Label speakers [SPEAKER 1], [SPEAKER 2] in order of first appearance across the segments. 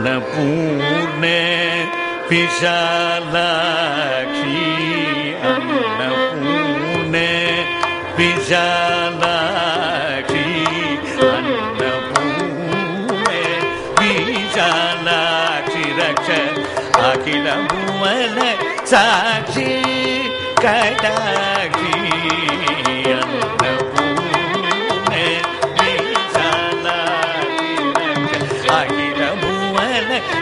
[SPEAKER 1] अन्नपूर्णे विशालाक्षी अन्नपूर्णे विशालाक्षी अन्नपूर्णे विशालाक्षि रक्ष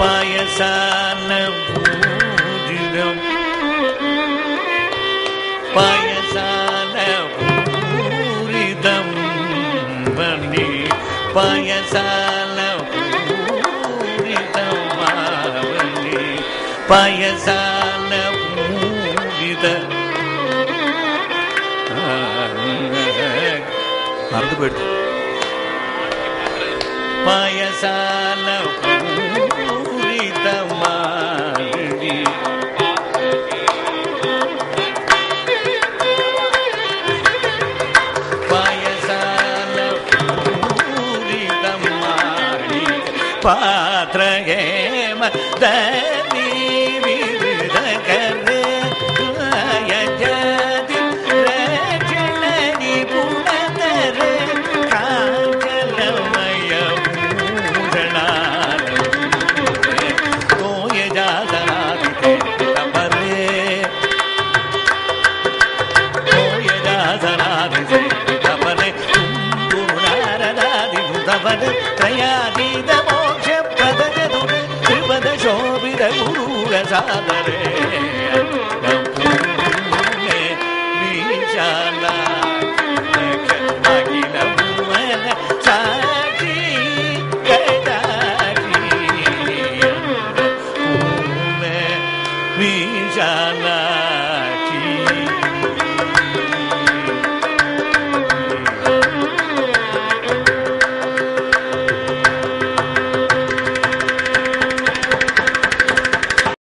[SPEAKER 1] పాయసాన పూజితం పాయసాన పూరితం వండి. పాయసాల పూరితం మావండి పాయసాల పూరిత అర్థ పెట్టు. పాయసాల மலரமாடி பயசால பூரிதமாடி பாத்திரகேம na